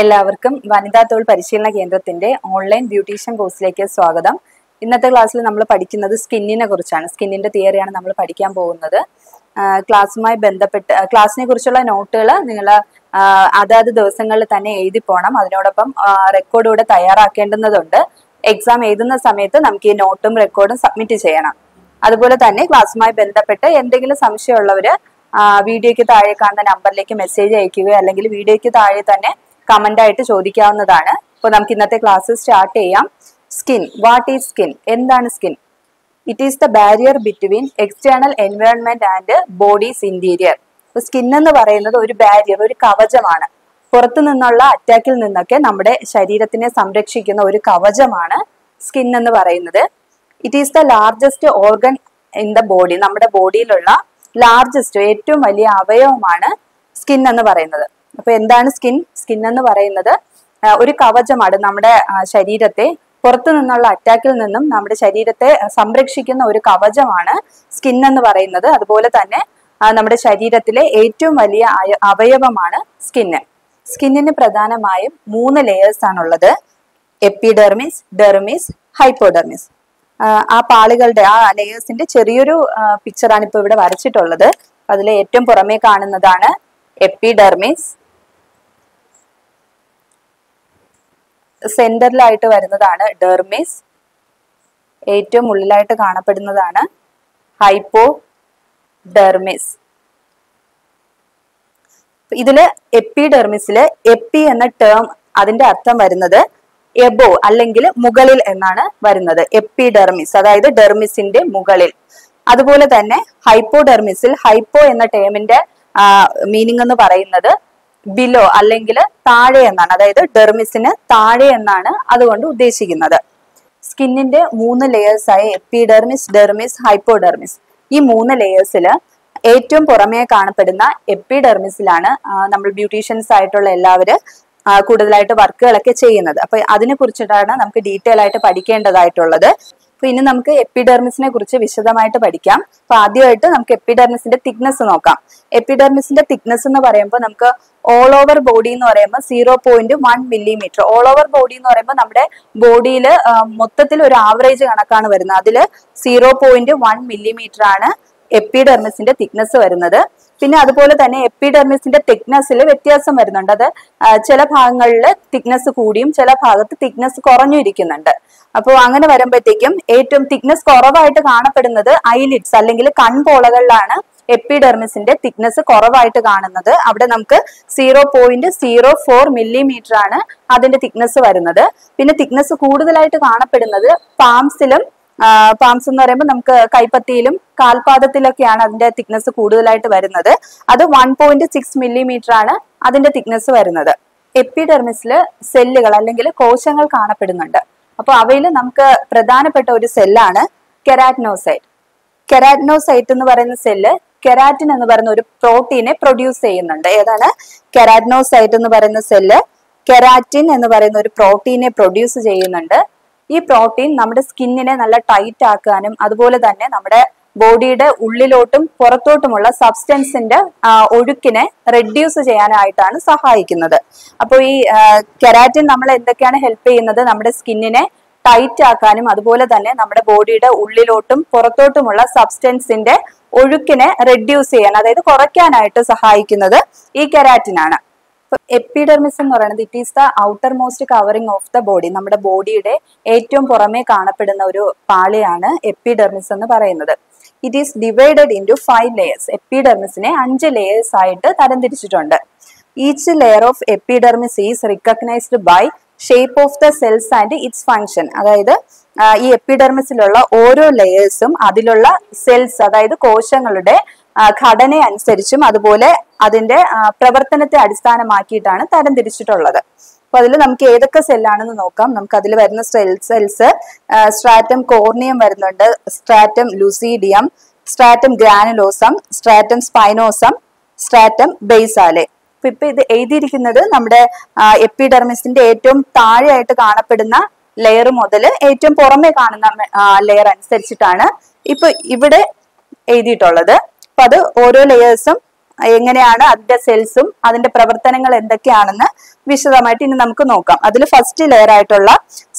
എല്ലാവർക്കും വനിതാ തൊഴിൽ പരിശീലന കേന്ദ്രത്തിന്റെ ഓൺലൈൻ ബ്യൂട്ടീഷ്യൻ കോഴ്സിലേക്ക് സ്വാഗതം. ഇന്നത്തെ ക്ലാസ്സിൽ നമ്മൾ പഠിക്കുന്നത് സ്കിന്നിനെ കുറിച്ചാണ്. സ്കിന്നിന്റെ തിയറിയാണ് നമ്മൾ പഠിക്കാൻ പോകുന്നത്. ക്ലാസ്സുമായി ബന്ധപ്പെട്ട് ക്ലാസ്സിനെ കുറിച്ചുള്ള നോട്ടുകൾ നിങ്ങൾ അതാത് ദിവസങ്ങളിൽ തന്നെ എഴുതി പോകണം അതിനോടൊപ്പം റെക്കോർഡ് കൂടെ തയ്യാറാക്കേണ്ടുന്നതുണ്ട്. എക്സാം എഴുതുന്ന സമയത്ത് നമുക്ക് ഈ നോട്ടും റെക്കോർഡും സബ്മിറ്റ് ചെയ്യണം. അതുപോലെ തന്നെ ക്ലാസ്സുമായി ബന്ധപ്പെട്ട് എന്തെങ്കിലും സംശയമുള്ളവർ വീഡിയോയ്ക്ക് താഴെ കാണുന്ന നമ്പറിലേക്ക് മെസ്സേജ് അയക്കുകയോ അല്ലെങ്കിൽ വീഡിയോയ്ക്ക് താഴെ തന്നെ കമന്റ് ആയിട്ട് ചോദിക്കാവുന്നതാണ്. അപ്പോൾ നമുക്ക് ഇന്നത്തെ ക്ലാസ് സ്റ്റാർട്ട് ചെയ്യാം. സ്കിൻ വാട്ട് ഈസ് സ്കിൻ എന്താണ് skin it is the barrier between external environment and body's interior skin എന്ന് പറയുന്നത് ഒരു ബാരിയർ ഒരു കവചമാണ്. പുറത്തു നിന്നുള്ള അറ്റാക്കിൽ നിന്നൊക്കെ നമ്മുടെ ശരീരത്തിനെ സംരക്ഷിക്കുന്ന ഒരു കവചമാണ് സ്കിൻ എന്ന് പറയുന്നത്. It is the largest organ in the body നമ്മുടെ ബോഡിയിലുള്ള ലാർജസ്റ്റ് ഏറ്റവും വലിയ അവയവമാണ് സ്കിൻ എന്ന് പറയുന്നത്. അപ്പൊ എന്താണ് സ്കിൻ? സ്കിൻ എന്ന് പറയുന്നത് ഒരു കവചമാണ് നമ്മുടെ ശരീരത്തെ പുറത്തു നിന്നുള്ള അറ്റാക്കിൽ നിന്നും നമ്മുടെ ശരീരത്തെ സംരക്ഷിക്കുന്ന ഒരു കവചമാണ് സ്കിൻ എന്ന് പറയുന്നത്. അതുപോലെ തന്നെ നമ്മുടെ ശരീരത്തിലെ ഏറ്റവും വലിയ അവയവമാണ് സ്കിന്ന് സ്കിന്നിന് പ്രധാനമായും മൂന്ന് ലെയേഴ്സ് ആണുള്ളത്. Epidermis dermis hypodermis. ആ പാളികളുടെ ആ ലെയേഴ്സിന്റെ ചെറിയൊരു പിക്ചറാണ് ഇപ്പൊ ഇവിടെ വരച്ചിട്ടുള്ളത്. അതിലെ ഏറ്റവും പുറമേ കാണുന്നതാണ് എപ്പിഡെർമിസ് സെന്ററിലായിട്ട് വരുന്നതാണ് ഡെർമിസ്. ഏറ്റവും ഉള്ളിലായിട്ട് കാണപ്പെടുന്നതാണ് ഹൈപ്പോ ഡെർമിസ് ഇതിൽ എപ്പിഡെർമിസിൽ എപ്പി എന്ന ടേം അതിന്റെ അർത്ഥം വരുന്നത് എബോ അല്ലെങ്കിൽ മുകളിൽ എന്നാണ് വരുന്നത്. എപ്പിഡെർമിസ് അതായത് ഡെർമിസിന്റെ മുകളിൽ. അതുപോലെ തന്നെ ഹൈപ്പോഡെർമിസിൽ ഹൈപ്പോ എന്ന ടേമിന്റെ മീനിങ് എന്ന് പറയുന്നത് ബിലോ അല്ലെങ്കിൽ താഴെ എന്നാണ് അതായത് ഡെർമിസിന് താഴെ എന്നാണ് അതുകൊണ്ട് ഉദ്ദേശിക്കുന്നത്. സ്കിന്നിന്റെ മൂന്ന് ലെയേഴ്സ് ആയ എപ്പിഡെർമിസ് ഡെർമിസ് ഹൈപ്പോഡെർമിസ് ഈ മൂന്ന് ലെയേഴ്സിൽ ഏറ്റവും പുറമേ കാണപ്പെടുന്ന എപ്പിഡെർമിസിലാണ് നമ്മൾ ബ്യൂട്ടീഷ്യൻസ് ആയിട്ടുള്ള എല്ലാവരും കൂടുതലായിട്ട് വർക്കുകളൊക്കെ ചെയ്യുന്നത്. അപ്പൊ അതിനെ കുറിച്ചിട്ടാണ് നമുക്ക് ഡീറ്റെയിൽ ആയിട്ട് പഠിക്കേണ്ടതായിട്ടുള്ളത്. അപ്പൊ ഇനി നമുക്ക് എപ്പിഡെർമിസിനെ കുറിച്ച് വിശദമായിട്ട് പഠിക്കാം. അപ്പൊ ആദ്യമായിട്ട് നമുക്ക് എപ്പിഡെർമിസിന്റെ തിക്നെസ് നോക്കാം. എപ്പിഡെർമിസിന്റെ തിക്നെസ് എന്ന് പറയുമ്പോൾ നമുക്ക് ഓൾ ഓവർ ബോഡി എന്ന് പറയുമ്പോൾ zero point one millimetre all over body എന്ന് പറയുമ്പോൾ നമ്മുടെ ബോഡിയിൽ മൊത്തത്തിൽ ഒരു ആവറേജ് കണക്കാണ് വരുന്നത്. അതിൽ സീറോ പോയിന്റ് വൺ മില്ലിമീറ്റർ ആണ് എപ്പിഡെർമിസിന്റെ തിക്നെസ് വരുന്നത്. പിന്നെ അതുപോലെ തന്നെ എപ്പിഡെർമിസിന്റെ തിക്നെസ്സിൽ വ്യത്യാസം വരുന്നുണ്ട്. അത് ചില ഭാഗങ്ങളിൽ തിക്നെസ് കൂടിയും ചില ഭാഗത്ത് തിക്നെസ് കുറഞ്ഞും ഇരിക്കുന്നുണ്ട്. അപ്പോൾ അങ്ങനെ വരുമ്പോഴത്തേക്കും ഏറ്റവും തിക്നെസ് കുറവായിട്ട് കാണപ്പെടുന്നത് ഐലിഡ്സ് അല്ലെങ്കിൽ കൺപോളകളിലാണ് എപ്പിഡെർമിസിന്റെ തിക്നെസ് കുറവായിട്ട് കാണുന്നത്. അവിടെ നമുക്ക് zero point zero four millimetre ആണ് അതിന്റെ തിക്നെസ് വരുന്നത്. പിന്നെ തിക്നെസ് കൂടുതലായിട്ട് കാണപ്പെടുന്നത് പാംസിലും പാംസ് എന്ന് പറയുമ്പോൾ നമുക്ക് കൈപ്പത്തിയിലും കാൽപാദത്തിലൊക്കെയാണ് അതിന്റെ തിക്നെസ് കൂടുതലായിട്ട് വരുന്നത്. അത് വൺ പോയിന്റ് സിക്സ് മില്ലിമീറ്റർ ആണ് അതിന്റെ തിക്നെസ് വരുന്നത്. എപ്പിഡെർമിസിൽ സെല്ലുകൾ അല്ലെങ്കിൽ കോശങ്ങൾ കാണപ്പെടുന്നുണ്ട്. അപ്പൊ അവയിൽ നമുക്ക് പ്രധാനപ്പെട്ട ഒരു സെല്ലാണ് കെരാറ്റിനോസൈറ്റ്. കെരാറ്റിനോസൈറ്റ് എന്ന് പറയുന്ന സെല്ല് കെരാറ്റിൻ എന്ന് പറയുന്ന ഒരു പ്രോട്ടീനെ പ്രൊഡ്യൂസ് ചെയ്യുന്നുണ്ട്. ഏതാണ്? കെരാറ്റിനോസൈറ്റ് എന്ന് പറയുന്ന സെല്ല് കെരാറ്റിൻ എന്ന് പറയുന്ന ഒരു പ്രോട്ടീനെ പ്രൊഡ്യൂസ് ചെയ്യുന്നുണ്ട്. ഈ പ്രോട്ടീൻ നമ്മുടെ സ്കിന്നിനെ നല്ല ടൈറ്റ് ആക്കാനും അതുപോലെ തന്നെ നമ്മുടെ ബോഡിയുടെ ഉള്ളിലോട്ടും പുറത്തോട്ടുമുള്ള സബ്സ്റ്റൻസിന്റെ ഒഴുക്കിനെ റെഡ്യൂസ് ചെയ്യാനായിട്ടാണ് സഹായിക്കുന്നത്. അപ്പോൾ ഈ കെരാറ്റിൻ നമ്മൾ എന്തൊക്കെയാണ് ഹെൽപ്പ് ചെയ്യുന്നത്? നമ്മുടെ സ്കിന്നിനെ ടൈറ്റ് ആക്കാനും അതുപോലെ തന്നെ നമ്മുടെ ബോഡിയുടെ ഉള്ളിലോട്ടും പുറത്തോട്ടുമുള്ള സബ്സ്റ്റൻസിന്റെ ഒഴുക്കിനെ റെഡ്യൂസ് ചെയ്യാൻ അതായത് കുറയ്ക്കാനായിട്ട് സഹായിക്കുന്നത് ഈ കെരാറ്റിൻ ആണ്. എപ്പിഡെർമിസ് എന്ന് പറയുന്നത് it is the outermost covering of the body നമ്മുടെ ബോഡിയുടെ ഏറ്റവും പുറമേ കാണപ്പെടുന്ന ഒരു പാളിയാണ് എപ്പിഡെർമിസ് എന്ന് പറയുന്നത്. It is divided into five layers എപ്പിഡെർമിസിനെ അഞ്ച് ലെയേഴ്സ് ആയിട്ട് തരംതിരിച്ചിട്ടുണ്ട്. Each layer of epidermis is recognised by shape of the cells and its function അതായത് ഈ എപ്പിഡെർമിസിലുള്ള ഓരോ ലെയേഴ്സും അതിലുള്ള സെൽസ് അതായത് കോശങ്ങളുടെ ഘടന അനുസരിച്ചും അതുപോലെ അതിന്റെ പ്രവർത്തനത്തെ അടിസ്ഥാനമാക്കിയിട്ടാണ് തരംതിരിച്ചിട്ടുള്ളത്. അപ്പൊ അതിൽ നമുക്ക് ഏതൊക്കെ സെല്ലാണെന്ന് നോക്കാം. നമുക്ക് അതിൽ വരുന്ന സെൽ സെൽസ് സ്ട്രാറ്റം കോർണിയം വരുന്നുണ്ട്. Stratum lucidum stratum granulosum stratum spinosum stratum basale അപ്പൊ ഇപ്പൊ ഇത് എഴുതിയിരിക്കുന്നത് നമ്മുടെ എപ്പിഡെർമിസിന്റെ ഏറ്റവും താഴെയായിട്ട് കാണപ്പെടുന്ന ലെയർ മുതൽ ഏറ്റവും പുറമെ കാണുന്ന ലെയർ അനുസരിച്ചിട്ടാണ് ഇപ്പൊ ഇവിടെ എഴുതിയിട്ടുള്ളത്. അപ്പൊ അത് ഓരോ ലെയേഴ്സും എങ്ങനെയാണ് അതിന്റെ സെൽസും അതിന്റെ പ്രവർത്തനങ്ങൾ എന്തൊക്കെയാണെന്ന് വിശദമായിട്ട് ഇനി നമുക്ക് നോക്കാം. അതിൽ ഫസ്റ്റ് ലെയർ ആയിട്ടുള്ള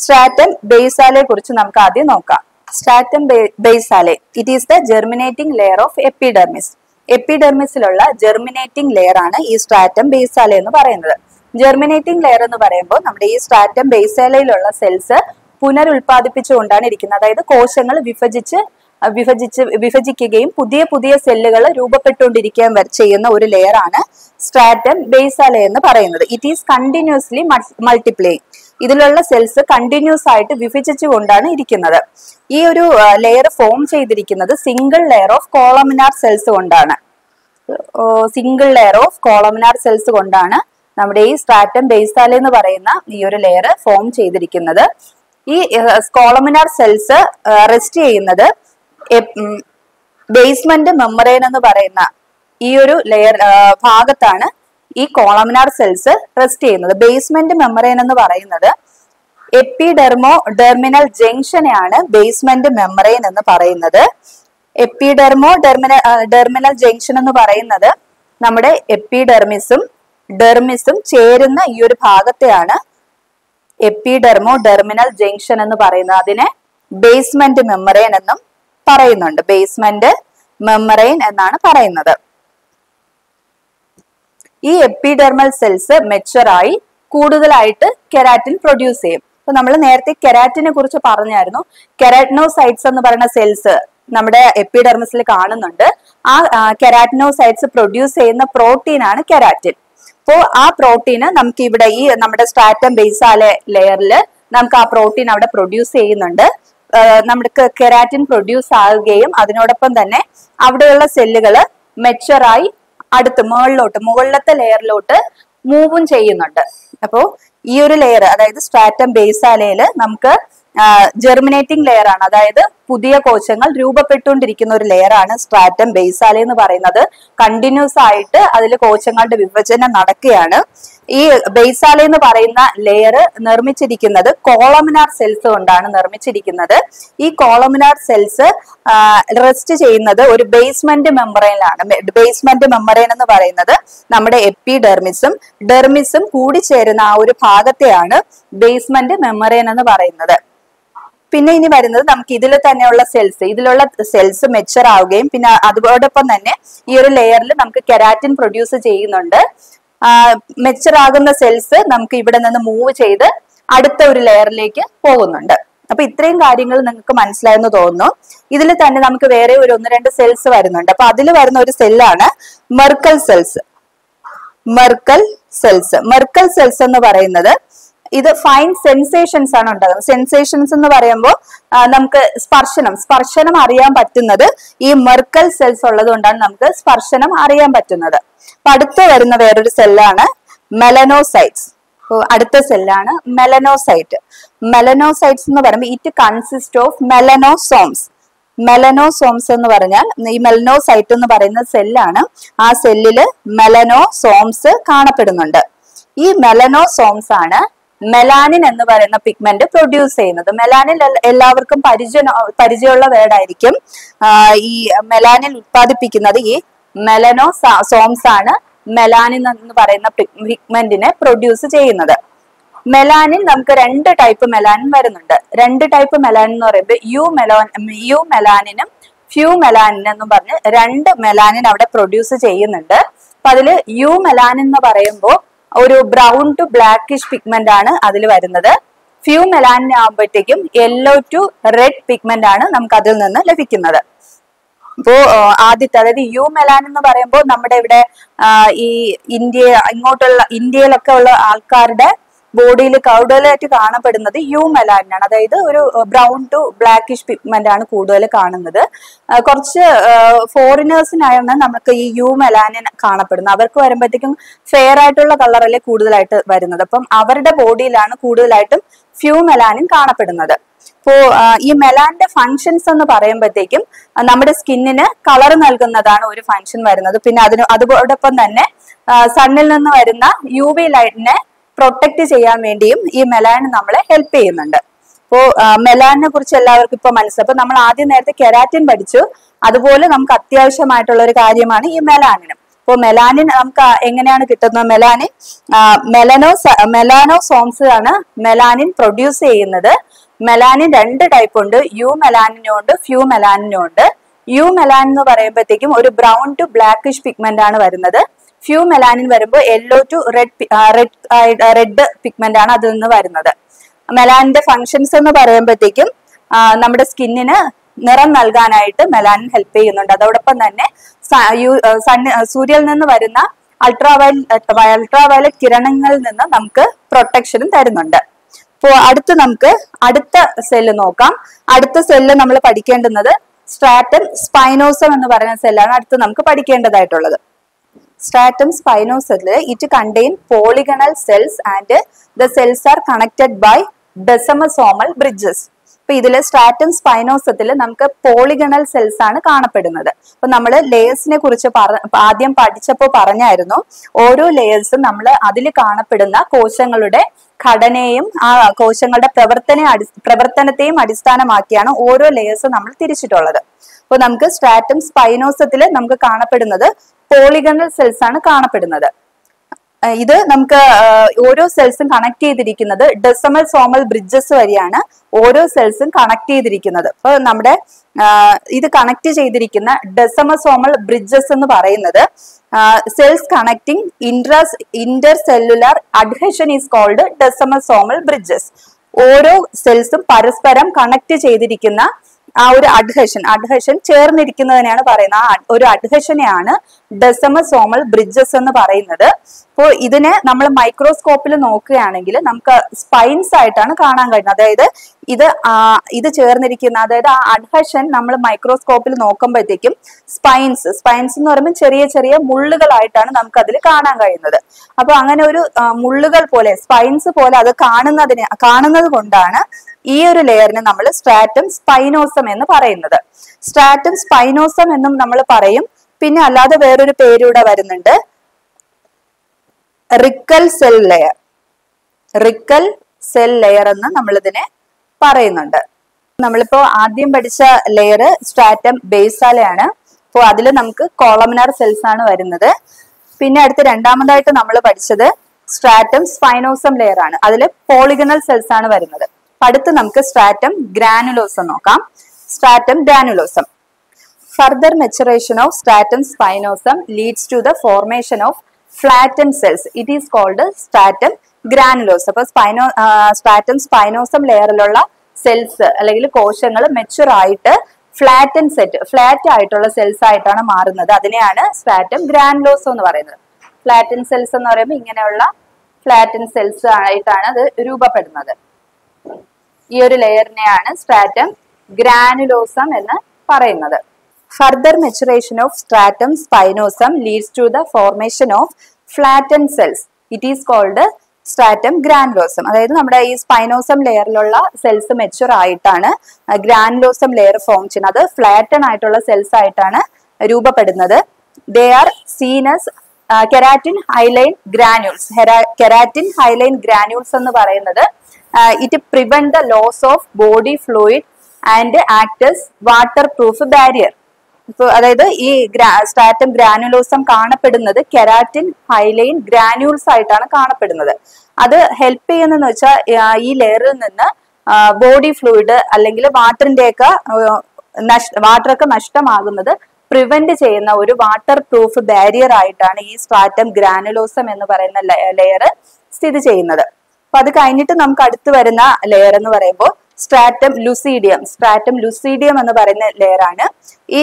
സ്ട്രാറ്റം ബേസാലെ കുറിച്ച് നമുക്ക് ആദ്യം നോക്കാം. Stratum basale it is the germinating layer of epidermis എപ്പിഡെർമിസിലുള്ള germinating layer ആണ് ഈ സ്ട്രാറ്റം ബേസാലെ എന്ന് പറയുന്നത്. ജെർമിനേറ്റിംഗ് ലെയർ എന്ന് പറയുമ്പോൾ നമ്മുടെ ഈ സ്ട്രാറ്റം ബേസാലയിലുള്ള സെൽസ് പുനരുൽപാദിപ്പിച്ചുകൊണ്ടാണ് ഇരിക്കുന്നത്. അതായത് കോശങ്ങൾ വിഭജിച്ച് വിഭജിച്ച് വിഭജിക്കുകയും പുതിയ പുതിയ സെല്ലുകൾ രൂപപ്പെട്ടുകൊണ്ടിരിക്കുകയും ചെയ്യുന്ന ഒരു ലെയർ ആണ് സ്ട്രാറ്റം ബേസാല എന്ന് പറയുന്നത്. ഇറ്റ് ഈസ് കണ്ടിന്യൂസ്ലി മൾട്ടിപ്ലൈ ഇതിലുള്ള സെൽസ് കണ്ടിന്യൂസ് ആയിട്ട് വിഭജിച്ചു കൊണ്ടാണ് ഇരിക്കുന്നത്. ഈ ഒരു ലെയർ ഫോം ചെയ്തിരിക്കുന്നത് single layer of columnar cells കൊണ്ടാണ്. Single layer of columnar cells കൊണ്ടാണ് നമ്മുടെ ഈ സ്ട്രാറ്റം ബേസാല എന്ന് പറയുന്ന ഈ ഒരു ലെയർ ഫോം ചെയ്തിരിക്കുന്നത്. ഈ കോളമിനാർ സെൽസ് റെസ്റ്റ് ചെയ്യുന്നത് ബേസ്മെന്റ് മെമ്മറേൻ എന്ന് പറയുന്ന ഈ ഒരു ലെയർ ഭാഗത്താണ് ഈ കോളമിനാർ സെൽസ് റെസ്റ്റ് ചെയ്യുന്നത്. ബേസ്മെന്റ് മെമ്മറേൻ എന്ന് പറയുന്നത് എപ്പിഡെർമോ ഡെർമിനൽ ജംഗ്ഷനെയാണ് ബേസ്മെന്റ് മെമ്മറൈൻ എന്ന് പറയുന്നത്. എപ്പിഡെർമോ ഡെർമിനൽ ഡെർമിനൽ ജംഗ്ഷൻ എന്ന് പറയുന്നത് നമ്മുടെ എപ്പിഡെർമിസും ഡെർമിസും ചേരുന്ന ഈ ഒരു ഭാഗത്തെയാണ് എപ്പിഡെർമോ ഡെർമിനൽ ജംഗ്ഷൻ എന്ന് പറയുന്നത്. അതിനെ ബേസ്മെന്റ് മെമ്മറൈൻ എന്നും പറയുന്നുണ്ട്. ബേസ്മെന്റ് മെമ്മറൈൻ എന്നാണ് പറയുന്നത്. ഈ എപ്പിഡെർമൽ സെൽസ് മെച്ചുറായി കൂടുതലായിട്ട് കെരാറ്റിൻ പ്രൊഡ്യൂസ് ചെയ്യും. അപ്പൊ നമ്മൾ നേരത്തെ കെരാറ്റിനെ കുറിച്ച് പറഞ്ഞായിരുന്നു. കെരാറ്റിനോസൈറ്റ്സ് എന്ന് പറയുന്ന സെൽസ് നമ്മുടെ എപ്പിഡെർമസിൽ കാണുന്നുണ്ട്. ആ കെരാറ്റിനോസൈറ്റ്സ് പ്രൊഡ്യൂസ് ചെയ്യുന്ന പ്രോട്ടീൻ ആണ് കെരാറ്റിൻ അപ്പോൾ ആ പ്രോട്ടീന് നമുക്ക് ഇവിടെ ഈ നമ്മുടെ സ്ട്രാറ്റം ബേസാലെ ലെയറിൽ നമുക്ക് ആ പ്രോട്ടീൻ അവിടെ പ്രൊഡ്യൂസ് ചെയ്യുന്നുണ്ട്. നമുക്ക് കെരാറ്റിൻ പ്രൊഡ്യൂസ് ആവുകയും അതിനോടൊപ്പം തന്നെ അവിടെയുള്ള സെല്ലുകൾ മെച്ചറായി അടുത്ത് മുകളിലോട്ട് മുകളിലത്തെ ലെയറിലോട്ട് മൂവും ചെയ്യുന്നുണ്ട്. അപ്പോ ഈ ഒരു ലെയർ അതായത് സ്ട്രാറ്റം ബേസാലയിൽ നമുക്ക് ജെർമിനേറ്റിംഗ് ലെയർ ആണ്. അതായത് പുതിയ കോശങ്ങൾ രൂപപ്പെട്ടുകൊണ്ടിരിക്കുന്ന ഒരു ലെയറാണ് സ്ട്രാറ്റം ബേസാലെ എന്ന് പറയുന്നത്. കണ്ടിന്യൂസ് ആയിട്ട് അതിൽ കോശങ്ങളുടെ വിഭജനം നടക്കുകയാണ്. ഈ ബേസാലെ എന്ന് പറയുന്ന ലെയർ നിർമ്മിച്ചിരിക്കുന്നത് കോളമിനാർ സെൽസ് കൊണ്ടാണ് നിർമ്മിച്ചിരിക്കുന്നത്. ഈ കോളമിനാർ സെൽസ് റെസ്റ്റ് ചെയ്യുന്നത് ഒരു ബേസ്മെന്റ് മെമ്പറൈനിലാണ് ബേസ്മെന്റ് മെമ്പറൈൻ എന്ന് പറയുന്നത് നമ്മുടെ എപ്പിഡെർമിസും ഡെർമിസും കൂടിച്ചേരുന്ന ആ ഒരു ഭാഗത്തെയാണ് ബേസ്മെന്റ് മെമ്മറൈൻ എന്ന് പറയുന്നത്. പിന്നെ ഇനി വരുന്നത് നമുക്ക് ഇതിൽ തന്നെയുള്ള സെൽസ് ഇതിലുള്ള സെൽസ് മെച്ചർ ആവുകയും പിന്നെ അതോടൊപ്പം തന്നെ ഈ ഒരു ലെയറിൽ നമുക്ക് കെരാറ്റിൻ പ്രൊഡ്യൂസ് ചെയ്യുന്നുണ്ട്. മെച്ചർ ആകുന്ന സെൽസ് നമുക്ക് ഇവിടെ നിന്ന് മൂവ് ചെയ്ത് അടുത്ത ഒരു ലെയറിലേക്ക് പോകുന്നുണ്ട്. അപ്പൊ ഇത്രയും കാര്യങ്ങൾ നിങ്ങൾക്ക് മനസ്സിലായെന്ന് തോന്നുന്നു. ഇതിൽ തന്നെ നമുക്ക് വേറെ ഒരു ഒന്ന് രണ്ട് സെൽസ് വരുന്നുണ്ട്. അപ്പൊ അതിൽ വരുന്ന ഒരു സെല്ലാണ് Merkel cells Merkel cells Merkel cells എന്ന് പറയുന്നത് ഇത് ഫൈൻ സെൻസേഷൻസ് ആണ് ഉണ്ടാകുന്നത്. സെൻസേഷൻസ് എന്ന് പറയുമ്പോൾ നമുക്ക് സ്പർശനം സ്പർശനം അറിയാൻ പറ്റുന്നത് ഈ മെർക്കൽ സെൽസ് ഉള്ളത് കൊണ്ടാണ് നമുക്ക് സ്പർശനം അറിയാൻ പറ്റുന്നത്. അപ്പൊ അടുത്ത് വരുന്ന വേറൊരു സെല്ലാണ് മെലനോസൈറ്റ്സ് അടുത്ത സെല്ലാണ് മെലനോസൈറ്റ് മെലനോസൈറ്റ്സ് എന്ന് പറയുമ്പോൾ it consist of melanosomes melanosomes എന്ന് പറഞ്ഞാൽ ഈ മെലനോസൈറ്റ് എന്ന് പറയുന്ന സെല്ലാണ് ആ സെല്ലിൽ മെലനോസോംസ് കാണപ്പെടുന്നുണ്ട്. ഈ മെലനോസോംസ് ആണ് മെലാനിൻ എന്ന് പറയുന്ന പിഗ്മെന്റ് പ്രൊഡ്യൂസ് ചെയ്യുന്നത്. മെലാനിൻ എല്ലാവർക്കും പരിചയ പരിചയമുള്ള വേർഡായിരിക്കും ഈ മെലാനിൻ ഉത്പാദിപ്പിക്കുന്നത് ഈ മെലനോ സോംസ് ആണ്. മെലാനിൻ എന്ന് പറയുന്ന പിഗ്മെന്റിനെ പ്രൊഡ്യൂസ് ചെയ്യുന്നത്. മെലാനിൻ നമുക്ക് രണ്ട് ടൈപ്പ് മെലാനിൻ വരുന്നുണ്ട്. രണ്ട് ടൈപ്പ് മെലാനിൻ എന്ന് പറയുമ്പോൾ യു മെലോ യു മെലാനിനും ഫ്യൂ മെലാനിൻ എന്നും പറഞ്ഞ് രണ്ട് മെലാനിൻ അവിടെ പ്രൊഡ്യൂസ് ചെയ്യുന്നുണ്ട്. അപ്പൊ അതിൽ യു മെലാനിൻ എന്ന് പറയുമ്പോൾ ഒരു ബ്രൗൺ ടു ബ്ലാക്കിഷ് പിഗ്മെന്റ് ആണ് അതിൽ വരുന്നത്. ഫ്യൂ മെലാനിൻ ആകുമ്പോഴത്തേക്കും യെല്ലോ ടു റെഡ് പിഗ്മെന്റ് ആണ് നമുക്ക് അതിൽ നിന്ന് ലഭിക്കുന്നത്. ഇപ്പോ ആ, ആദ്യത്തെ അതായത് യു മെലാൻ എന്ന് പറയുമ്പോൾ നമ്മുടെ ഇവിടെ ഈ ഇന്ത്യ ഇങ്ങോട്ടുള്ള ഇന്ത്യയിലൊക്കെ ഉള്ള ആൾക്കാരുടെ ബോഡിയിൽ കൂടുതലായിട്ട് കാണപ്പെടുന്നത് യു മെലാനിനാണ് അതായത് ഒരു ബ്രൗൺ ടു ബ്ലാക്കിഷ് പിഗ്മെന്റ് ആണ് കൂടുതൽ കാണുന്നത്. കുറച്ച് ഫോറിനേഴ്സിനായാണ് നമുക്ക് ഈ യു മെലാനിൻ കാണപ്പെടുന്നത്. അവർക്ക് വരുമ്പോഴത്തേക്കും ഫെയർ ആയിട്ടുള്ള കളറല്ലേ കൂടുതലായിട്ട് വരുന്നത്. അപ്പം അവരുടെ ബോഡിയിലാണ് കൂടുതലായിട്ടും ഫ്യൂ മെലാനിൻ കാണപ്പെടുന്നത്. ഇപ്പോ ഈ മെലാന്റെ ഫങ്ഷൻസ് എന്ന് പറയുമ്പോഴത്തേക്കും നമ്മുടെ സ്കിന്നിന് കളർ നൽകുന്നതാണ് ഒരു ഫങ്ഷൻ വരുന്നത്. പിന്നെ അതിന് അതോടൊപ്പം തന്നെ സണ്ണിൽ നിന്ന് വരുന്ന യു വി ലൈറ്റിനെ പ്രൊട്ടക്ട് ചെയ്യാൻ വേണ്ടിയും ഈ മെലാൻ നമ്മളെ ഹെൽപ്പ് ചെയ്യുന്നുണ്ട്. അപ്പോ മെലാനിനെ കുറിച്ച് എല്ലാവർക്കും ഇപ്പൊ മനസ്സിലായി. അപ്പൊ നമ്മൾ ആദ്യം നേരത്തെ കെരാറ്റിൻ പഠിച്ചു. അതുപോലെ നമുക്ക് അത്യാവശ്യമായിട്ടുള്ള ഒരു കാര്യമാണ് ഈ മെലാനിനും അപ്പോൾ മെലാനിൻ നമുക്ക് എങ്ങനെയാണ് കിട്ടുന്നത് മെലാനിൻ മെലനോ മെലാനോസോംസ് ആണ് മെലാനിൻ പ്രൊഡ്യൂസ് ചെയ്യുന്നത്. മെലാനിൻ രണ്ട് ടൈപ്പ് ഉണ്ട്. യു മെലാനിനും ഉണ്ട് ഫ്യൂ മെലാനിനും ഉണ്ട്. യു മെലാൻ എന്ന് പറയുമ്പോഴത്തേക്കും ഒരു ബ്രൗൺ ടു ബ്ലാക്കിഷ് പിഗ്മെന്റ് ആണ് വരുന്നത്. ഫ്യൂ മെലാനിൻ വരുമ്പോൾ yellow to red red red pigment ആണ് അതിൽ നിന്ന് വരുന്നത്. മെലാനിന്റെ ഫങ്ഷൻസ് എന്ന് പറയുമ്പോഴത്തേക്കും നമ്മുടെ സ്കിന്നിന് നിറം നൽകാനായിട്ട് മെലാനിൻ ഹെൽപ്പ് ചെയ്യുന്നുണ്ട്. അതോടൊപ്പം തന്നെ സൂര്യയിൽ നിന്ന് വരുന്ന അൾട്രാവയലറ്റ് അൾട്രാവയലറ്റ് കിരണങ്ങളിൽ നിന്ന് നമുക്ക് പ്രൊട്ടക്ഷനും തരുന്നുണ്ട്. അപ്പോൾ അടുത്ത് നമുക്ക് അടുത്ത സെല്ല് നോക്കാം. അടുത്ത സെല്ല് നമ്മൾ പഠിക്കേണ്ടുന്നത് സ്ട്രാറ്റം സ്പൈനോസം എന്ന് പറയുന്ന സെല്ലാണ് അടുത്ത് നമുക്ക് പഠിക്കേണ്ടതായിട്ടുള്ളത്. Stratum spinosum it contain polygonal cells and the cells are connected by desmosomal bridges അപ്പൊ ഇതിൽ സ്ട്രാറ്റം സ്പൈനോസത്തിൽ നമുക്ക് പോളിഗണൽ സെൽസ് ആണ് കാണപ്പെടുന്നത്. അപ്പൊ നമ്മൾ ലേയേഴ്സിനെ കുറിച്ച് ആദ്യം പഠിച്ചപ്പോൾ പറഞ്ഞായിരുന്നു. ഓരോ ലേയേഴ്സും നമ്മൾ അതിൽ കാണപ്പെടുന്ന കോശങ്ങളുടെ ഘടനയും ആ കോശങ്ങളുടെ പ്രവർത്തന അടി പ്രവർത്തനത്തെയും അടിസ്ഥാനമാക്കിയാണ് ഓരോ ലേയേഴ്സും നമ്മൾ തിരിച്ചിട്ടുള്ളത്. അപ്പോൾ നമുക്ക് സ്ട്രാറ്റം സ്പൈനോസത്തിൽ നമുക്ക് കാണപ്പെടുന്നത് പോളിഗണൽ സെൽസ് ആണ് കാണപ്പെടുന്നത്. ഇത് നമുക്ക് ഓരോ സെൽസും കണക്ട് ചെയ്തിരിക്കുന്നത് ഡെസമൽ സോമൽ ബ്രിഡ്ജസ് വഴിയാണ് ഓരോ സെൽസും കണക്ട് ചെയ്തിരിക്കുന്നത്. അപ്പൊ നമ്മുടെ ഇത് കണക്ട് ചെയ്തിരിക്കുന്ന ഡെസമസോമൽ ബ്രിഡ്ജസ് എന്ന് പറയുന്നത് cells connecting ഇൻട്രസ് intercellular adhesion is called desmosomal bridges ഓരോ സെൽസും പരസ്പരം കണക്ട് ചെയ്തിരിക്കുന്ന ആ ഒരു അഡ്ഹഷൻ അഡ്ഹഷൻ ചേർന്നിരിക്കുന്നതിനെയാണ് പറയുന്നത്. ആ ഒരു അഡ്ഹഷനെയാണ് ഡെസമസോമൽ ബ്രിഡ്ജസ് എന്ന് പറയുന്നത്. അപ്പോൾ ഇതിനെ നമ്മൾ മൈക്രോസ്കോപ്പിൽ നോക്കുകയാണെങ്കിൽ നമുക്ക് സ്പൈൻസ് ആയിട്ടാണ് കാണാൻ കഴിയുന്നത്. അതായത് ഇത് ഇത് ചേർന്നിരിക്കുന്ന അതായത് ആ അഡ്ഹഷൻ നമ്മൾ മൈക്രോസ്കോപ്പിൽ നോക്കുമ്പോഴത്തേക്കും സ്പൈൻസ് സ്പൈൻസ് എന്ന് പറയുമ്പോൾ ചെറിയ ചെറിയ മുള്ളുകളായിട്ടാണ് നമുക്ക് അതിൽ കാണാൻ കഴിയുന്നത്. അപ്പൊ അങ്ങനെ ഒരു മുള്ളുകൾ പോലെ സ്പൈൻസ് പോലെ അത് കാണുന്നതിന് കാണുന്നത് കൊണ്ടാണ് ഈ ഒരു ലെയറിനെ നമ്മൾ സ്ട്രാറ്റം സ്പൈനോസം എന്ന് പറയുന്നത്. സ്ട്രാറ്റം സ്പൈനോസം എന്നും നമ്മൾ പറയും. പിന്നെ അല്ലാതെ വേറൊരു പേരൂടെ വരുന്നുണ്ട്. Prickle cell layer. Prickle cell layer എന്ന് നമ്മൾ ഇതിനെ പറയുന്നുണ്ട്. നമ്മളിപ്പോ ആദ്യം പഠിച്ച ലെയർ സ്ട്രാറ്റം ബേസാലയാണ്. അപ്പോൾ അതിൽ നമുക്ക് കോളമിനാർ സെൽസ് ആണ് വരുന്നത്. പിന്നെ അടുത്ത് രണ്ടാമതായിട്ട് നമ്മൾ പഠിച്ചത് സ്ട്രാറ്റം സ്പൈനോസം ലെയർ ആണ്. അതിൽ പോളിഗണൽ സെൽസ് ആണ് വരുന്നത്. അടുത്ത് നമുക്ക് സ്ട്രാറ്റം ഗ്രാനുലോസം നോക്കാം. Stratum granulosum. Further maturation of stratum spinosum leads to the formation of flattened cells. It is called stratum granulosum. അപ്പൊ സ്പൈനോ സ്ട്രാറ്റം സ്പൈനോസം ലെയറിലുള്ള സെൽസ് അല്ലെങ്കിൽ കോശങ്ങൾ മെച്ചുർ ആയിട്ട് ഫ്ലാറ്റൻ സെറ്റ് ഫ്ലാറ്റ് ആയിട്ടുള്ള സെൽസ് ആയിട്ടാണ് മാറുന്നത് അതിനെയാണ് സ്ട്രാറ്റം ഗ്രാനുലോസം എന്ന് പറയുന്നത് ഫ്ലാറ്റൻ സെൽസ് എന്ന് പറയുമ്പോൾ ഇങ്ങനെയുള്ള ഫ്ലാറ്റൻ സെൽസ് ആയിട്ടാണ് അത് രൂപപ്പെടുന്നത് ഈ ഒരു ലെയറിനെയാണ് സ്ട്രാറ്റം ഗ്രാനുലോസം എന്ന് പറയുന്നത് further maturation of stratum spinosum leads to the formation of flatten cells it is called stratum granulosum അതായത് നമ്മുടെ ഈ സ്പൈനോസം ലെയറിലുള്ള സെൽസ് മെച്ചുർ ആയിട്ടാണ് ഗ്രാനുലോസം ലെയർ ഫോം ചെയ്യുന്നത്. അത് ഫ്ലാറ്റൺ ആയിട്ടുള്ള സെൽസ് ആയിട്ടാണ് രൂപപ്പെടുന്നത്. They are seen as keratin hyaline granules keratin hyaline granules എന്ന് പറയുന്നത് it prevent the loss of body fluid and acts as waterproof barrier അതായത് ഈ സ്റ്റാറ്റം ഗ്രാനുലോസം കാണപ്പെടുന്നത് കെരാറ്റിൻ ഹൈലൈൻ ഗ്രാനുൾസ് ആയിട്ടാണ് കാണപ്പെടുന്നത്. അത് ഹെൽപ്പ് ചെയ്യുന്നതെന്ന് വെച്ചാൽ ഈ ലെയറിൽ നിന്ന് ബോഡി ഫ്ലൂയിഡ് അല്ലെങ്കിൽ വാട്ടറിന്റെയൊക്കെ വാട്ടറൊക്കെ നഷ്ടമാകുന്നത് പ്രിവെന്റ് ചെയ്യുന്ന ഒരു വാട്ടർ പ്രൂഫ് ബാരിയർ ആയിട്ടാണ് ഈ സ്ട്രാറ്റം ഗ്രാനുലോസം എന്ന് പറയുന്ന ലെയർ സ്ഥിതി ചെയ്യുന്നത്. അപ്പൊ അത് കഴിഞ്ഞിട്ട് നമുക്ക് അടുത്ത് വരുന്ന ലെയർ എന്ന് പറയുമ്പോൾ സ്ട്രാറ്റം ലുസീഡിയം. സ്ട്രാറ്റം ലുസീഡിയം എന്ന് പറയുന്ന ലെയർ ആണ്. ഈ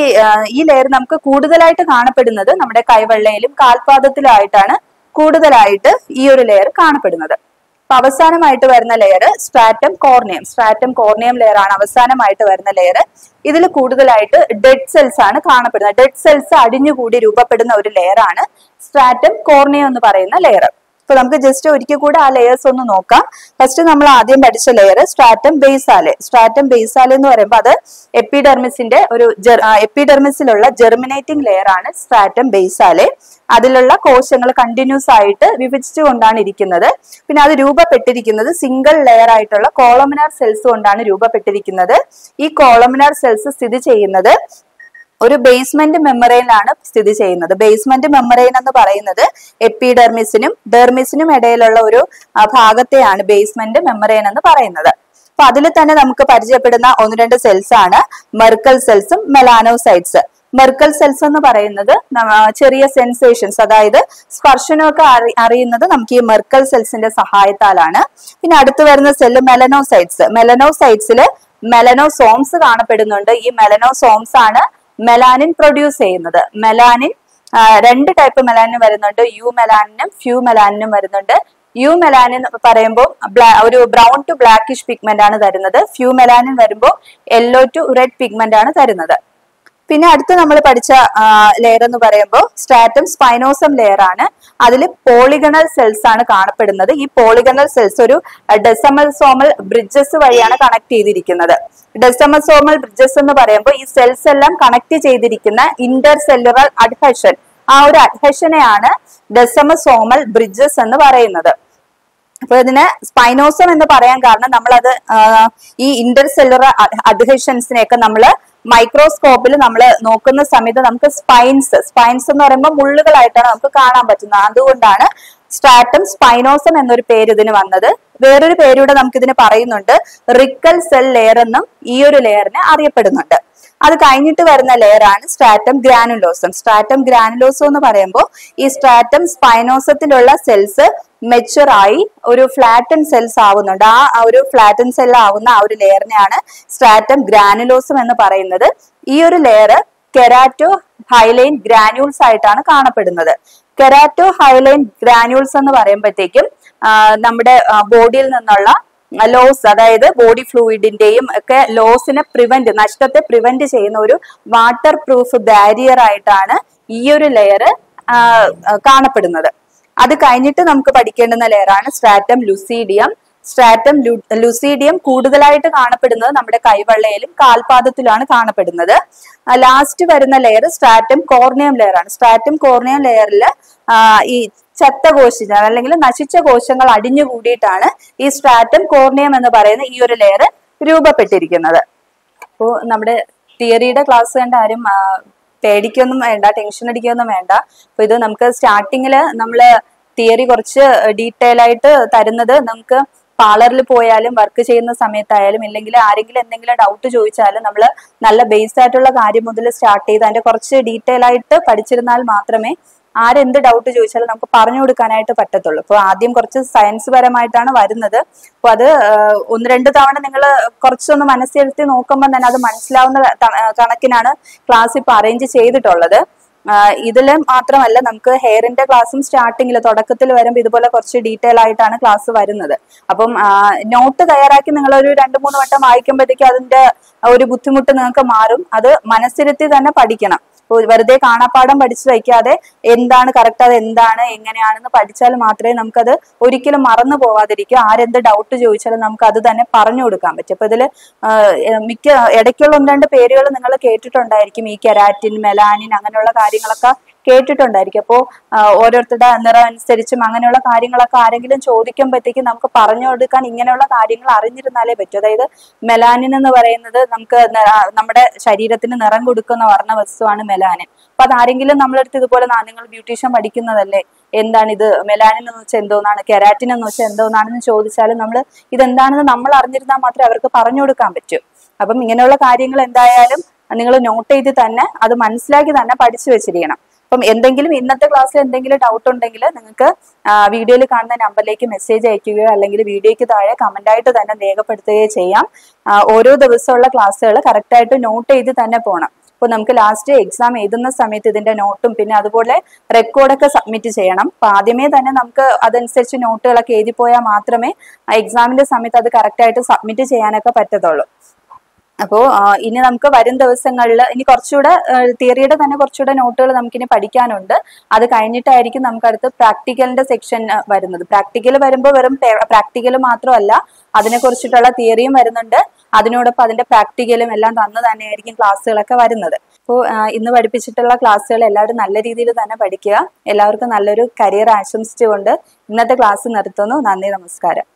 ഈ ലെയർ നമുക്ക് കൂടുതലായിട്ട് കാണപ്പെടുന്നത് നമ്മുടെ കൈവെള്ളയിലും കാൽപാദത്തിലായിട്ടാണ് കൂടുതലായിട്ട് ഈ ഒരു ലെയർ കാണപ്പെടുന്നത്. അപ്പൊ അവസാനമായിട്ട് വരുന്ന layer stratum corneum. Stratum corneum layer ആണ് അവസാനമായിട്ട് വരുന്ന ലെയർ ഇതിൽ കൂടുതലായിട്ട് ഡെഡ് സെൽസ് ആണ് കാണപ്പെടുന്നത്. ഡെഡ് സെൽസ് അടിഞ്ഞുകൂടി രൂപപ്പെടുന്ന ഒരു ലെയർ ആണ് സ്ട്രാറ്റം കോർണിയം എന്ന് പറയുന്ന ലെയർ അപ്പൊ നമുക്ക് ജസ്റ്റ് ഒരിക്കൽ കൂടെ ആ ലെയേഴ്സ് ഒന്ന് നോക്കാം. ഫസ്റ്റ് നമ്മൾ ആദ്യം പഠിച്ച layer stratum basale stratum basale എന്ന് പറയുമ്പോൾ അത് എപ്പിഡെർമിസിന്റെ ഒരു എപ്പിഡെർമിസിലുള്ള ജെർമിനേറ്റിംഗ് ലെയർ ആണ് സ്ട്രാറ്റം ബേസാലെ അതിലുള്ള കോശങ്ങൾ കണ്ടിന്യൂസ് ആയിട്ട് വിഭജിച്ചുകൊണ്ടാണ് ഇരിക്കുന്നത്. പിന്നെ അത് രൂപപ്പെട്ടിരിക്കുന്നത് സിംഗിൾ ലെയർ ആയിട്ടുള്ള കോളമിനാർ സെൽസ് കൊണ്ടാണ് രൂപപ്പെട്ടിരിക്കുന്നത്. ഈ കോളമിനാർ സെൽസ് സ്ഥിതി ചെയ്യുന്നത് ഒരു ബേസ്മെന്റ് മെമ്മറൈനിലാണ് സ്ഥിതി ചെയ്യുന്നത്. ബേസ്മെന്റ് മെമ്മറൈൻ എന്ന് പറയുന്നത് എപ്പിഡെർമിസിനും ഡെർമിസിനും ഇടയിലുള്ള ഒരു ഭാഗത്തെയാണ് ബേസ്മെന്റ് മെമ്മറൈൻ എന്ന് പറയുന്നത്. അപ്പൊ അതിൽ തന്നെ നമുക്ക് പരിചയപ്പെടുന്ന ഒന്ന് രണ്ട് സെൽസ് ആണ് മെർക്കൽ സെൽസും മെലാനോസൈറ്റ്സ് മെർക്കൽ സെൽസ് എന്ന് പറയുന്നത് ചെറിയ സെൻസേഷൻസ് അതായത് സ്പർശനമൊക്കെ അറി അറിയുന്നത് നമുക്ക് ഈ മെർക്കൽ സെൽസിന്റെ സഹായത്താലാണ്. പിന്നെ അടുത്ത് വരുന്ന സെല്ല് മെലനോസൈറ്റ്സ് മെലനോസൈറ്റ്സിൽ മെലനോസോംസ് കാണപ്പെടുന്നുണ്ട്. ഈ മെലനോസോംസ് ആണ് മെലാനിൻ പ്രൊഡ്യൂസ് ചെയ്യുന്നത്. മെലാനിൻ രണ്ട് ടൈപ്പ് മെലാനിൻ വരുന്നുണ്ട്. യു മെലാനിനും ഫ്യൂ മെലാനിനും വരുന്നുണ്ട്. യു മെലാനിൻ പറയുമ്പോൾ ഒരു ബ്രൗൺ ടു ബ്ലാക്കിഷ് പിഗ്മെന്റ് ആണ് തരുന്നത്. ഫ്യൂ മെലാനിൻ വരുമ്പോൾ യെല്ലോ ടു റെഡ് പിഗ്മെന്റ് ആണ് തരുന്നത്. പിന്നെ അടുത്ത് നമ്മൾ പഠിച്ച ലെയർ എന്ന് പറയുമ്പോൾ സ്ട്രാറ്റം സ്പൈനോസം ലെയർ ആണ്. അതിൽ പോളിഗണൽ സെൽസ് ആണ് കാണപ്പെടുന്നത്. ഈ പോളിഗണൽ സെൽസ് ഒരു ഡെസമൽ സോമൽ ബ്രിഡ്ജസ് വഴിയാണ് കണക്ട് ചെയ്തിരിക്കുന്നത്. ഡെസമൽ സോമൽ ബ്രിഡ്ജസ് എന്ന് പറയുമ്പോൾ ഈ സെൽസ് എല്ലാം കണക്ട് ചെയ്തിരിക്കുന്ന ഇന്റർ സെല്ലുറൽ അഡ്ഹഷൻ ആ ഒരു അഡ്ഹഷനെയാണ് ഡെസമസോമൽ ബ്രിഡ്ജസ് എന്ന് പറയുന്നത്. അപ്പൊ ഇതിന് സ്പൈനോസം എന്ന് പറയാൻ കാരണം നമ്മളത് ഈ ഇന്റർ സെല്ലുറൽ അഡ്ഹഷൻസിനെയൊക്കെ നമ്മൾ മൈക്രോസ്കോപ്പിൽ നമ്മൾ നോക്കുന്ന സമയത്ത് നമുക്ക് സ്പൈൻസ് സ്പൈൻസ് എന്ന് പറയുമ്പോൾ മുള്ളുകളായിട്ടാണ് നമുക്ക് കാണാൻ പറ്റുന്നത്. അതുകൊണ്ടാണ് സ്ട്രാറ്റം സ്പൈനോസം എന്നൊരു പേര് ഇതിന് വന്നത്. വേറൊരു പേരൂടെ നമുക്ക് ഇതിന് പറയുന്നുണ്ട്. റിക്കൽ സെൽ ലെയർ എന്നും ഈ ഒരു ലെയറിനെ അറിയപ്പെടുന്നുണ്ട്. അത് കഴിഞ്ഞിട്ട് വരുന്ന ലെയർ ആണ് സ്ട്രാറ്റം ഗ്രാനുലോസം. സ്ട്രാറ്റം ഗ്രാനുലോസം എന്ന് പറയുമ്പോൾ ഈ സ്ട്രാറ്റം സ്പൈനോസത്തിലുള്ള സെൽസ് മെച്ചുർ ആയി ഒരു ഫ്ലാറ്റൻ സെൽസ് ആവുന്നുണ്ട്. ആ ഒരു ഫ്ലാറ്റൻ സെൽ ആവുന്ന ആ ഒരു ലെയറിനെയാണ് സ്ട്രാറ്റം ഗ്രാനുലോസം എന്ന് പറയുന്നത്. ഈ ഒരു ലെയർ കെരാറ്റോ ഹൈലൈൻ ഗ്രാനുൾസ് ആയിട്ടാണ് കാണപ്പെടുന്നത്. കെരാറ്റോ ഹൈലൈൻ ഗ്രാനുൾസ് എന്ന് പറയുമ്പോഴത്തേക്കും നമ്മുടെ ബോഡിയിൽ നിന്നുള്ള ലോസ് അതായത് ബോഡി ഫ്ലൂയിഡിന്റെയും ഒക്കെ ലോസിനെ പ്രിവെന്റ് നഷ്ടത്തെ പ്രിവെന്റ് ചെയ്യുന്ന ഒരു വാട്ടർ പ്രൂഫ് ബാരിയർ ആയിട്ടാണ് ഈ ഒരു ലെയർ കാണപ്പെടുന്നത്. അത് കഴിഞ്ഞിട്ട് നമുക്ക് പഠിക്കേണ്ടുന്ന ലെയറാണ് സ്ട്രാറ്റം ലുസീഡിയം സ്ട്രാറ്റം ലുസീഡിയം കൂടുതലായിട്ട് കാണപ്പെടുന്നത് നമ്മുടെ കൈവെള്ളയിലും കാൽപാദത്തിലാണ് കാണപ്പെടുന്നത്. ലാസ്റ്റ് വരുന്ന ലെയർ സ്ട്രാറ്റം കോർണിയം ലെയർ ആണ്. സ്ട്രാറ്റം കോർണിയം ലെയറിൽ ഈ ചത്ത കോശങ്ങൾ അല്ലെങ്കിൽ നശിച്ച കോശങ്ങൾ അടിഞ്ഞു കൂടിയിട്ടാണ് ഈ സ്ട്രാറ്റം കോർണിയം എന്ന് പറയുന്ന ഈ ഒരു ലെയർ രൂപപ്പെട്ടിരിക്കുന്നത്. അപ്പോൾ നമ്മുടെ തിയറിയുടെ ക്ലാസ് കണ്ട ആരും പേടിക്കൊന്നും വേണ്ട ടെൻഷൻ അടിക്കൊന്നും വേണ്ട. അപ്പൊ ഇത് നമുക്ക് സ്റ്റാർട്ടിങ്ങിൽ നമ്മൾ തിയറി കുറച്ച് ഡീറ്റെയിൽ ആയിട്ട് തരുന്നത് നമുക്ക് പാർലറിൽ പോയാലും വർക്ക് ചെയ്യുന്ന സമയത്തായാലും ഇല്ലെങ്കിൽ ആരെങ്കിലും എന്തെങ്കിലും ഡൗട്ട് ചോദിച്ചാലും നമ്മൾ നല്ല ബേസ് ആയിട്ടുള്ള കാര്യം മുതൽ സ്റ്റാർട്ട് ചെയ്ത് അതിന്റെ കുറച്ച് ഡീറ്റെയിൽ ആയിട്ട് പഠിച്ചിരുന്നാൽ മാത്രമേ ആരെന്ത് ഡൗട്ട് ചോദിച്ചാലും നമുക്ക് പറഞ്ഞു കൊടുക്കാനായിട്ട് പറ്റത്തുള്ളൂ. അപ്പോൾ ആദ്യം കുറച്ച് സയൻസ് പരമായിട്ടാണ് വരുന്നത്. അപ്പോൾ അത് ഒന്ന് രണ്ട് തവണ നിങ്ങൾ കുറച്ചൊന്ന് മനസ്സിരുത്തി നോക്കുമ്പോൾ തന്നെ അത് മനസ്സിലാവുന്ന കണക്കിനാണ് ക്ലാസ് ഇപ്പൊ അറേഞ്ച് ചെയ്തിട്ടുള്ളത്. ഇതിൽ മാത്രമല്ല നമുക്ക് ഹെയറിന്റെ ക്ലാസ്സും സ്റ്റാർട്ടിങ്ങിൽ തുടക്കത്തിൽ വരുമ്പോൾ ഇതുപോലെ കുറച്ച് ഡീറ്റെയിൽ ആയിട്ടാണ് ക്ലാസ് വരുന്നത്. അപ്പം നോട്ട് തയ്യാറാക്കി നിങ്ങൾ ഒരു രണ്ട് മൂന്ന് വട്ടം വായിക്കുമ്പോഴത്തേക്കും അതിന്റെ ഒരു ബുദ്ധിമുട്ട് നിങ്ങൾക്ക് മാറും. അത് മനസ്സിരുത്തി തന്നെ പഠിക്കണം. വെറുതെ കാണാപ്പാടം പഠിച്ചു വയ്ക്കാതെ എന്താണ് കറക്റ്റ് അത് എന്താണ് എങ്ങനെയാണെന്ന് പഠിച്ചാൽ മാത്രമേ നമുക്കത് ഒരിക്കലും മറന്നു പോവാതിരിക്കും. ആരെന്ത് ഡൗട്ട് ചോദിച്ചാലും നമുക്ക് അത് തന്നെ പറഞ്ഞു കൊടുക്കാൻ പറ്റും. അപ്പൊ ഇതിൽ മിക്ക ഇടയ്ക്കുള്ള ഒന്ന് രണ്ട് പേരുകൾ നിങ്ങൾ കേട്ടിട്ടുണ്ടായിരിക്കും. ഈ കെരാറ്റിൻ മെലാനിൻ അങ്ങനെയുള്ള കാര്യങ്ങളൊക്കെ കേട്ടിട്ടുണ്ടായിരിക്കും. അപ്പോൾ ഓരോരുത്തരുടെ നിറം അനുസരിച്ചും അങ്ങനെയുള്ള കാര്യങ്ങളൊക്കെ ആരെങ്കിലും ചോദിക്കുമ്പോഴത്തേക്കും നമുക്ക് പറഞ്ഞു കൊടുക്കാൻ ഇങ്ങനെയുള്ള കാര്യങ്ങൾ അറിഞ്ഞിരുന്നാലേ പറ്റൂ. അതായത് മെലാനിൻ എന്ന് പറയുന്നത് നമുക്ക് നമ്മുടെ ശരീരത്തിന് നിറം കൊടുക്കുന്ന വർണ വസ്തുവാണ് മെലാനിൻ. അപ്പൊ അതാരെങ്കിലും നമ്മളെടുത്ത് ഇതുപോലെ "നാ, നിങ്ങൾ ബ്യൂട്ടീഷ്യൻ പഠിക്കുന്നതല്ലേ? എന്താണ് ഇത്? മെലാനിൻ എന്ന് വെച്ചാൽ എന്തോന്നാണ്? കെരാറ്റിൻ എന്ന് വെച്ചാൽ എന്തോന്നാണെന്ന് ചോദിച്ചാലും നമ്മൾ ഇതെന്താണെന്ന് നമ്മൾ അറിഞ്ഞിരുന്നാൽ മാത്രമേ അവർക്ക് പറഞ്ഞു കൊടുക്കാൻ പറ്റൂ. അപ്പം ഇങ്ങനെയുള്ള കാര്യങ്ങൾ എന്തായാലും നിങ്ങൾ നോട്ട് ചെയ്ത് തന്നെ അത് മനസ്സിലാക്കി തന്നെ പഠിച്ചു വെച്ചിരിക്കണം. അപ്പം എന്തെങ്കിലും ഇന്നത്തെ ക്ലാസ്സിൽ എന്തെങ്കിലും ഡൗട്ട് ഉണ്ടെങ്കിൽ നിങ്ങൾക്ക് വീഡിയോയിൽ കാണുന്ന നമ്പറിലേക്ക് മെസ്സേജ് അയക്കുകയോ അല്ലെങ്കിൽ വീഡിയോയ്ക്ക് താഴെ കമന്റ് ആയിട്ട് തന്നെ രേഖപ്പെടുത്തുകയോ ചെയ്യാം. ഓരോ ദിവസമുള്ള ക്ലാസ്സുകൾ കറക്റ്റായിട്ട് നോട്ട് ചെയ്ത് തന്നെ പോകണം അപ്പോൾ നമുക്ക് ലാസ്റ്റ് എക്സാം എഴുതുന്ന സമയത്ത് ഇതിന്റെ നോട്ടും പിന്നെ അതുപോലെ റെക്കോർഡൊക്കെ സബ്മിറ്റ് ചെയ്യണം. അപ്പൊ ആദ്യമേ തന്നെ നമുക്ക് അതനുസരിച്ച് നോട്ടുകളൊക്കെ എഴുതി പോയാൽ മാത്രമേ എക്സാമിന്റെ സമയത്ത് അത് കറക്റ്റായിട്ട് സബ്മിറ്റ് ചെയ്യാനൊക്കെ പറ്റത്തുള്ളൂ. അപ്പോൾ ഇനി നമുക്ക് വരും ദിവസങ്ങളിൽ ഇനി കുറച്ചുകൂടെ തിയറിയുടെ തന്നെ കുറച്ചുകൂടെ നോട്ടുകൾ നമുക്കിനി പഠിക്കാനുണ്ട്. അത് കഴിഞ്ഞിട്ടായിരിക്കും നമുക്ക് അടുത്ത് പ്രാക്ടിക്കലിന്റെ സെക്ഷൻ വരുന്നത്. പ്രാക്ടിക്കൽ വരുമ്പോൾ വെറും പ്രാക്ടിക്കൽ മാത്രമല്ല അതിനെ കുറിച്ചിട്ടുള്ള തിയറിയും വരുന്നുണ്ട്. അതിനോടൊപ്പം അതിന്റെ പ്രാക്ടിക്കലും എല്ലാം തന്നു തന്നെയായിരിക്കും ക്ലാസ്സുകളൊക്കെ വരുന്നത്. അപ്പോൾ ഇന്ന് പഠിപ്പിച്ചിട്ടുള്ള ക്ലാസ്സുകൾ എല്ലാവരും നല്ല രീതിയിൽ തന്നെ പഠിക്കുക. എല്ലാവർക്കും നല്ലൊരു കരിയർ ആശംസിച്ചുകൊണ്ട് ഇന്നത്തെ ക്ലാസ് നിർത്തുന്നു. നന്ദി നമസ്കാരം.